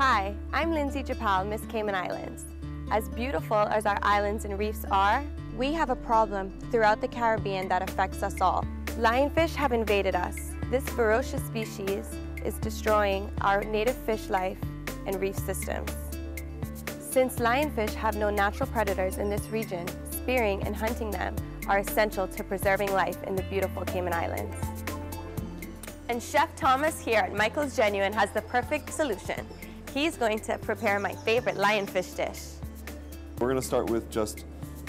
Hi, I'm Lindsay Japal, Miss Cayman Islands. As beautiful as our islands and reefs are, we have a problem throughout the Caribbean that affects us all. Lionfish have invaded us. This ferocious species is destroying our native fish life and reef systems. Since lionfish have no natural predators in this region, spearing and hunting them are essential to preserving life in the beautiful Cayman Islands. And Chef Thomas here at Michael's Genuine has the perfect solution. He's going to prepare my favorite lionfish dish. We're going to start with just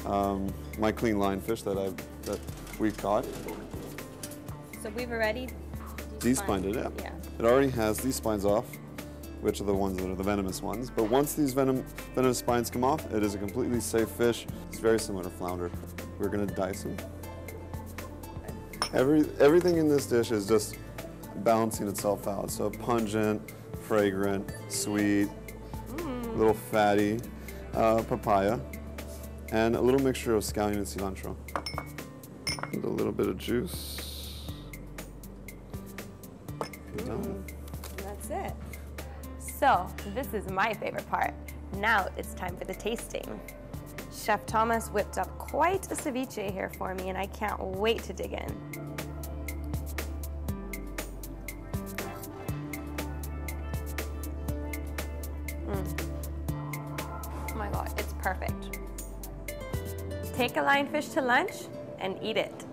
um, my clean lionfish that I that we caught. So we've already Despined it, yeah. Yeah. It already has these spines off, which are the ones that are the venomous ones. But once these venom, venomous spines come off, it is a completely safe fish. It's very similar to flounder. We're going to dice them. Every, everything in this dish is just balancing itself out. So pungent, fragrant, sweet, a little fatty, uh, papaya, and a little mixture of scallion and cilantro. And a little bit of juice. Done. That's it. So, this is my favorite part. Now it's time for the tasting. Chef Thomas whipped up quite a ceviche here for me and I can't wait to dig in. Mm. Oh my God, it's perfect. Take a lionfish to lunch and eat it.